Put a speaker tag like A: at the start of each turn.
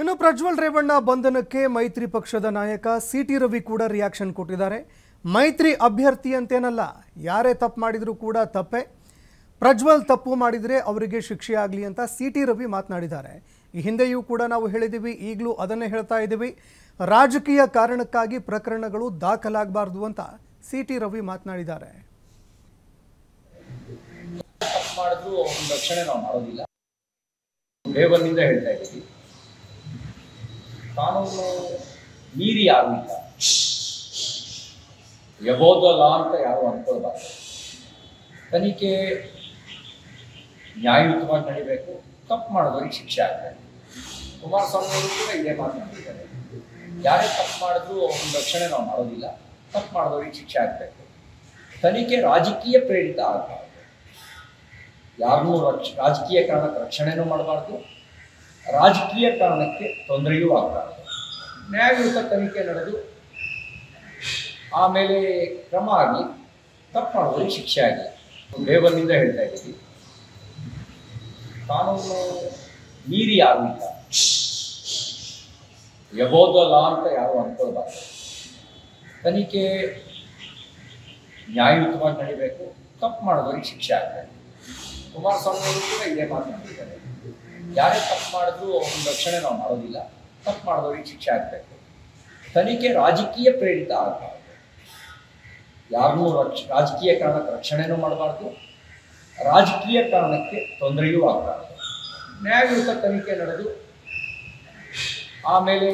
A: ಇನ್ನು ಪ್ರಜ್ವಲ್ ರೇವಣ್ಣ ಬಂಧನಕ್ಕೆ ಮೈತ್ರಿ ಪಕ್ಷದ ನಾಯಕ ಸಿ ಟಿ ರವಿ ಕೂಡ ರಿಯಾಕ್ಷನ್ ಕೊಟ್ಟಿದ್ದಾರೆ. ಮೈತ್ರಿ ಅಭ್ಯರ್ಥಿ ಅಂತೇನಲ್ಲ ಯಾರೇ ತಪ್ಪು ಮಾಡಿದರೂ ಕೂಡ ತಪ್ಪೆ. ಪ್ರಜ್ವಲ್ ತಪ್ಪು ಮಾಡಿದರೆ ಅವರಿಗೆ ಶಿಕ್ಷೆ ಆಗಲಿ ಅಂತ ಸಿ ಟಿ ರವಿ ಮಾತನಾಡಿದ್ದಾರೆ. ಈ ಹಿಂದೆಯೂ ಕೂಡ ನಾವು ಹೇಳಿದ್ದೀವಿ, ಈಗಲೂ ಅದನ್ನೇ ಹೇಳ್ತಾ ಇದ್ದೀವಿ. ರಾಜಕೀಯ ಕಾರಣಕ್ಕಾಗಿ ಪ್ರಕರಣಗಳು ದಾಖಲಾಗಬಾರ್ದು ಅಂತ ಸಿ ಟಿ ರವಿ ಮಾತನಾಡಿದ್ದಾರೆ.
B: ರಕ್ಷಣೆ ನಾವು ಮಾಡೋದಿಲ್ಲ. ಹೇಳ್ತಾ ಕಾನೂನು ಮೀರಿ ಯಾರು ಇಲ್ಲ ಯಬೋದಲ್ಲ ಅಂತ ಯಾರು ಅನ್ಕೊಳ್ಬಾರ್ದು. ತನಿಖೆ ನ್ಯಾಯಯುತವಾಗಿ ನಡಿಬೇಕು. ತಪ್ಪು ಮಾಡೋದ್ರಿಗೆ ಶಿಕ್ಷೆ ಆಗಬೇಕು. ಕುಮಾರಸ್ವಾಮಿ ಅವರು ಕೂಡ ಇದೇ ಮಾತನಾಡಿದ್ದಾರೆ ಯಾರೇ ತಪ್ಪು ಮಾಡಿದ್ರು ಅವ್ರ ರಕ್ಷಣೆ ನಾವು ಮಾಡೋದಿಲ್ಲ. ತಪ್ಪು ಮಾಡಿದವ್ರಿಗೆ ಶಿಕ್ಷೆ ಆಗಬೇಕು. ತನಿಖೆ ರಾಜಕೀಯ ಪ್ರೇರಿತ ಆಗಬಾರ್ದು. ಯಾರನ್ನೂ ರಕ್ಷ, ರಾಜಕೀಯ ಕಾರಣಕ್ಕೆ ರಕ್ಷಣೆನೂ ಮಾಡಬಾರ್ದು. ರಾಜಕೀಯ ಕಾರಣಕ್ಕೆ ತೊಂದರೆಯೂ ಆಗ್ತಾರೆ ನ್ಯಾಯಯುತ ತನಿಖೆ ನಡೆದು, ಆಮೇಲೆ ಕ್ರಮ ಆಗಿ ತಪ್ಪು ಶಿಕ್ಷೆ ಆಗಿ. ಲೇಬಲ್ನಿಂದ ಹೇಳ್ತಾ ಇದ್ದೀವಿ. ಕಾನೂನು ಮೀರಿ ಆಗಿಲ್ಲ ಯಬೋದಲ್ಲ ಅಂತ ಯಾರು ಅನ್ಕೊಳ್ಬಾರ್ದು. ತನಿಖೆ ನ್ಯಾಯಯುತವಾಗಿ ನಡೀಬೇಕು. ತಪ್ಪು ಮಾಡೋದ್ರಿಗೆ ಶಿಕ್ಷೆ ಆಗಬೇಕು. ಕುಮಾರಸ್ವಾಮಿ ಕೂಡ ಇದೇ ಮಾತನಾಡಿದ್ದಾರೆ ಯಾರೇ ತಪ್ಪು ಮಾಡಿದ್ರು ಅವ್ರ ರಕ್ಷಣೆ ನಾವು ಮಾಡೋದಿಲ್ಲ. ತಪ್ಪು ಮಾಡಿದವ್ರಿಗೆ ಶಿಕ್ಷೆ ಆಗಬೇಕು. ತನಿಖೆ ರಾಜಕೀಯ ಪ್ರೇರಿತ ಆಗಬಾರ್ದು ಯಾರನ್ನೂ ರಕ್ಷ, ರಾಜಕೀಯ ಕಾರಣಕ್ಕೆ ರಕ್ಷಣೆನೂ ಮಾಡಬಾರ್ದು. ರಾಜಕೀಯ ಕಾರಣಕ್ಕೆ ತೊಂದರೆಯೂ ಆಗಬಾರ್ದು. ನ್ಯಾಯಯುತ ತನಿಖೆ ನಡೆದು ಆಮೇಲೆ